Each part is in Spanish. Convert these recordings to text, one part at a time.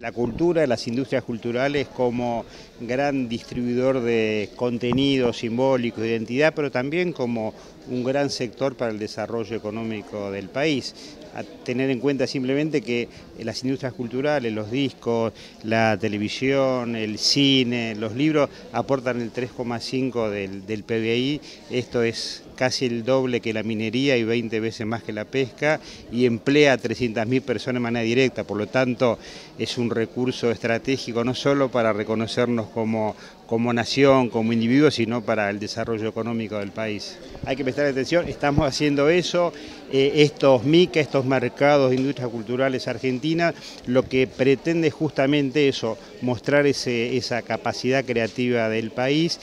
La cultura, las industrias culturales como gran distribuidor de contenido simbólico, de identidad, pero también como un gran sector para el desarrollo económico del país. A tener en cuenta simplemente que las industrias culturales, los discos, la televisión, el cine, los libros aportan el 3,5 del, del PBI. Esto es casi el doble que la minería y 20 veces más que la pesca y emplea a 300.000 personas de manera directa, por lo tanto es un recurso estratégico no solo para reconocernos como, como nación, como individuos, sino para el desarrollo económico del país. Hay que prestar atención, estamos haciendo eso, eh, estos MICA, estos mercados de industrias culturales argentinas, lo que pretende justamente eso, mostrar ese, esa capacidad creativa del país,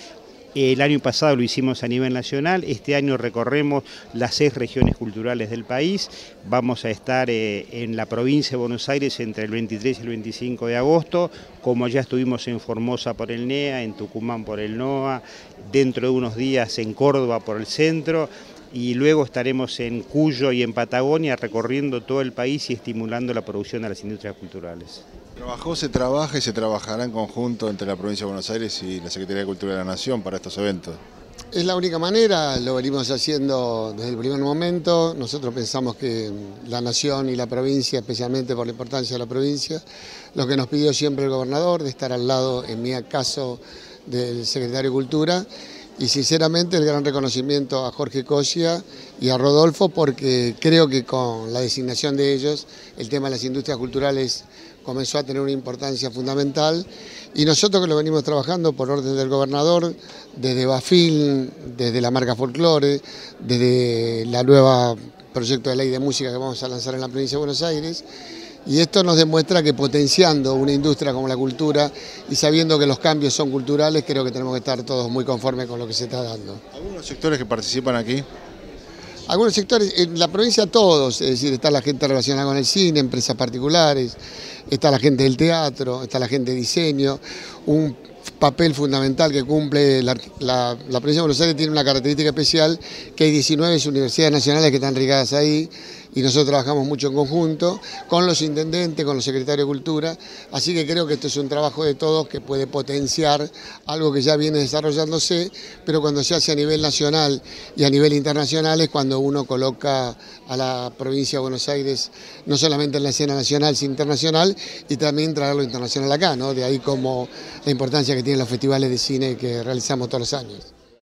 el año pasado lo hicimos a nivel nacional, este año recorremos las seis regiones culturales del país, vamos a estar eh, en la provincia de Buenos Aires entre el 23 y el 25 de agosto, como ya estuvimos en Formosa por el NEA, en Tucumán por el NOA, dentro de unos días en Córdoba por el centro, y luego estaremos en Cuyo y en Patagonia recorriendo todo el país y estimulando la producción de las industrias culturales. Trabajó, se trabaja y se trabajará en conjunto entre la provincia de Buenos Aires y la Secretaría de Cultura de la Nación para estos eventos. Es la única manera, lo venimos haciendo desde el primer momento. Nosotros pensamos que la Nación y la provincia, especialmente por la importancia de la provincia, lo que nos pidió siempre el gobernador, de estar al lado, en mi caso, del secretario de Cultura, y sinceramente el gran reconocimiento a Jorge Cosia y a Rodolfo porque creo que con la designación de ellos el tema de las industrias culturales comenzó a tener una importancia fundamental y nosotros que lo venimos trabajando por orden del gobernador, desde Bafil, desde la marca Folklore, desde la nueva proyecto de ley de música que vamos a lanzar en la provincia de Buenos Aires, y esto nos demuestra que potenciando una industria como la cultura y sabiendo que los cambios son culturales, creo que tenemos que estar todos muy conformes con lo que se está dando. ¿Algunos sectores que participan aquí? Algunos sectores, en la provincia todos, es decir, está la gente relacionada con el cine, empresas particulares, está la gente del teatro, está la gente de diseño, un papel fundamental que cumple la, provincia de Buenos Aires tiene una característica especial, que hay 19 universidades nacionales que están rigadas ahí y nosotros trabajamos mucho en conjunto con los intendentes, con los secretarios de Cultura, así que creo que esto es un trabajo de todos que puede potenciar algo que ya viene desarrollándose, pero cuando se hace a nivel nacional y a nivel internacional es cuando uno coloca a la provincia de Buenos Aires no solamente en la escena nacional, sino internacional y también traerlo internacional acá, ¿no? de ahí como la importancia que tienen los festivales de cine que realizamos todos los años.